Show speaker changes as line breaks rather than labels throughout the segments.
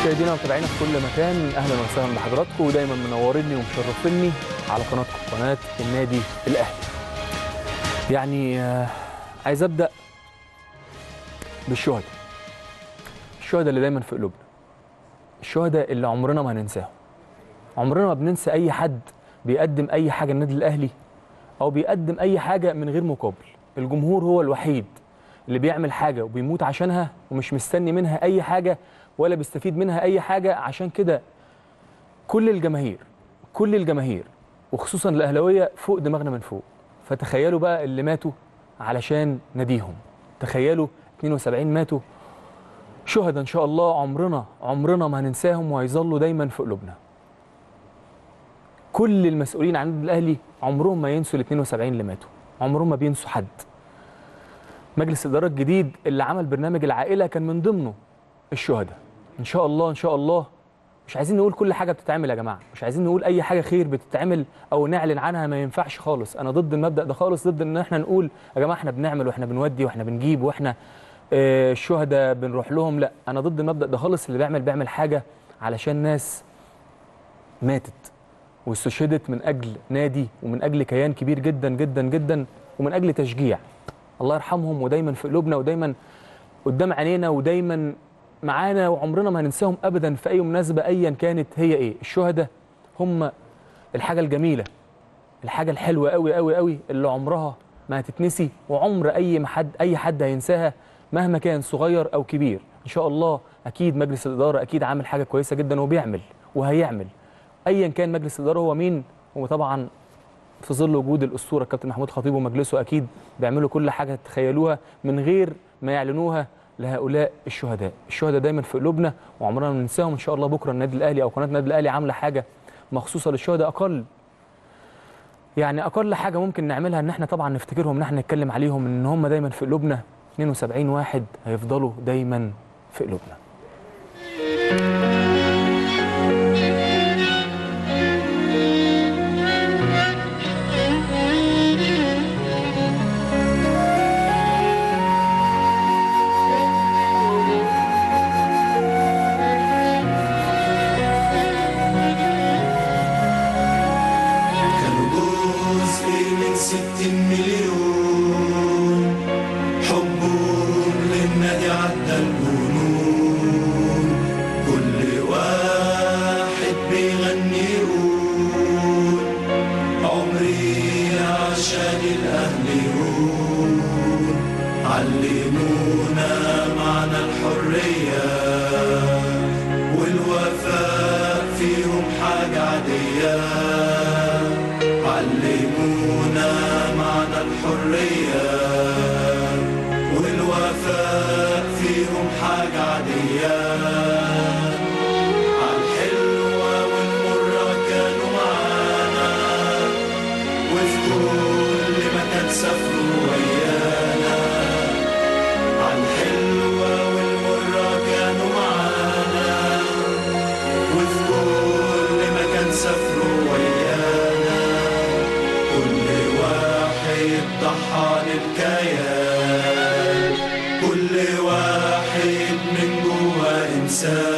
مشاهدينا ومتابعينا في كل مكان أهلا وسهلا بحضراتكم ودايما منوريني ومشرفيني على قناتكم قناة النادي الأهلي. يعني آه، عايز أبدأ بالشهداء. الشهداء اللي دايما في قلوبنا. الشهداء اللي عمرنا ما هننساهم. عمرنا ما بننسى أي حد بيقدم أي حاجة للنادي الأهلي أو بيقدم أي حاجة من غير مقابل. الجمهور هو الوحيد اللي بيعمل حاجة وبيموت عشانها ومش مستني منها أي حاجة ولا بيستفيد منها أي حاجة. عشان كده كل الجماهير كل الجماهير وخصوصا الأهلاوية فوق دماغنا من فوق. فتخيلوا بقى اللي ماتوا علشان ناديهم. تخيلوا 72 ماتوا. شهداء إن شاء الله عمرنا عمرنا ما هننساهم وهيظلوا دايما في قلوبنا. كل المسؤولين عن النادي الأهلي عمرهم ما ينسوا ال 72 اللي ماتوا. عمرهم ما بينسوا حد. مجلس الإدارة الجديد اللي عمل برنامج العائلة كان من ضمنه الشهداء. إن شاء الله إن شاء الله. مش عايزين نقول كل حاجة بتتعمل يا جماعة. مش عايزين نقول أي حاجة خير بتتعمل أو نعلن عنها ما ينفعش خالص. أنا ضد المبدأ ده خالص ضد إن إحنا نقول يا جماعة إحنا بنعمل وإحنا بنودي وإحنا بنجيب وإحنا آه، الشهداء بنروح لهم. لا أنا ضد المبدأ ده خالص. اللي بيعمل بيعمل حاجة علشان ناس ماتت. واستشهدت من أجل نادي ومن أجل كيان كبير جدا جدا جدا ومن أجل تشجيع. الله يرحمهم ودايما في قلوبنا ودايما قدام عينينا ودايما معانا وعمرنا ما هننساهم ابدا في أي مناسبة ايا كانت هي إيه. الشهداء هم الحاجة الجميلة الحاجة الحلوة قوي قوي قوي اللي عمرها ما هتتنسي وعمر أي حد أي حد هينساها مهما كان صغير أو كبير. إن شاء الله أكيد مجلس الإدارة أكيد عامل حاجة كويسة جدا وبيعمل وهيعمل. ايا كان مجلس الاداره هو مين هو طبعا في ظل وجود الأسطورة الكابتن محمود خطيب ومجلسه أكيد بيعملوا كل حاجة تتخيلوها من غير ما يعلنوها لهؤلاء الشهداء. الشهداء دايما في قلوبنا وعمرنا ما ننساهم إن شاء الله بكرة النادي الأهلي أو قناة النادي الأهلي عاملة حاجة مخصوصة للشهداء أقل. يعني أقل حاجة ممكن نعملها إن إحنا طبعا نفتكرهم إن إحنا نتكلم عليهم إن هم دايما في قلوبنا. 72 واحد هيفضلوا دايما في قلوبنا.
علمونا معنى الحرية والوفاء فيهم حاجة عادية. علمونا معنى الحرية والوفاء فيهم حاجة عادية. جوا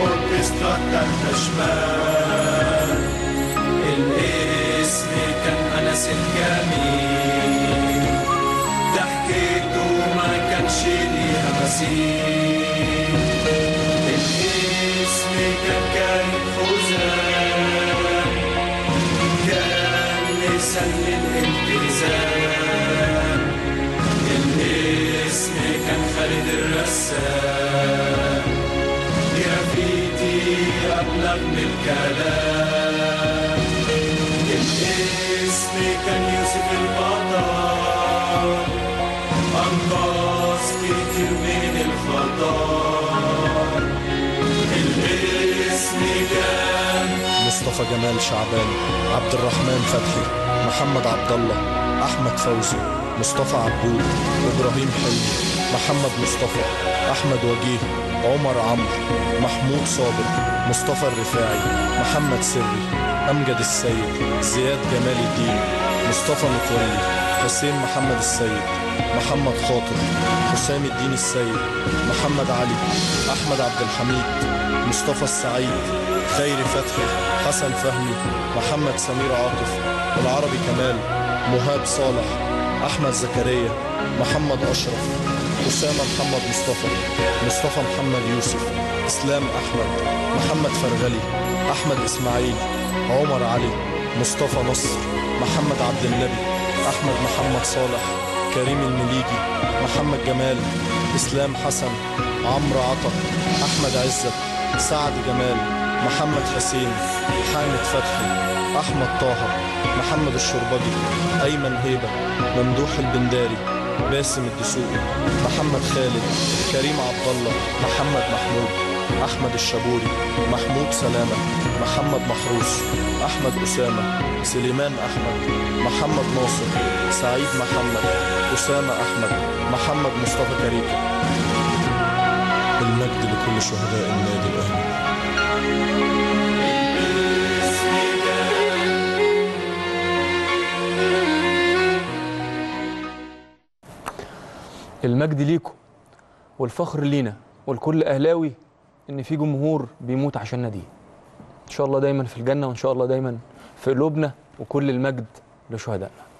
اوركسترا تحت الإسم كان أنس الجميل. ضحكته ما كانش ليها مثيل الإسم كان خالد الرسام جرافيتي أبلغ من الكلام يوسف
مصطفى جمال شعبان عبد الرحمن فتحي محمد عبد الله أحمد فوزي مصطفى عبود إبراهيم حلمي محمد مصطفى أحمد وجيه عمر عمرو محمود صابر مصطفى الرفاعي محمد سري أمجد السيد زياد جمال الدين مصطفى متولي حسين محمد السيد محمد خاطر حسام الدين السيد محمد علي أحمد عبد الحميد مصطفى السعيد خيري فتحي حسن فهمي محمد سمير عاطف العربي كمال مهاب صالح أحمد زكريا محمد أشرف أسامة محمد مصطفى مصطفى محمد يوسف إسلام أحمد محمد فرغلي أحمد إسماعيل عمر علي مصطفى نصر محمد عبد النبي أحمد محمد صالح كريم المليجي محمد جمال إسلام حسن عمرو عطا أحمد عزت سعد جمال محمد حسين حامد فتحي أحمد طه محمد الشربجي أيمن هيبة ممدوح البنداري باسم الدسوقي محمد خالد كريم عبد الله محمد محمود أحمد الشابوري محمود سلامة محمد محروس أحمد أسامة سليمان أحمد محمد ناصر سعيد محمد أسامة أحمد محمد مصطفى كريكه المجد لكل شهداء النادي الأهلي.
المجد ليكم والفخر لينا والكل أهلاوي إن في جمهور بيموت عشان ناديه. إن شاء الله دايما في الجنة وإن شاء الله دايما في قلوبنا وكل المجد لشهدائنا.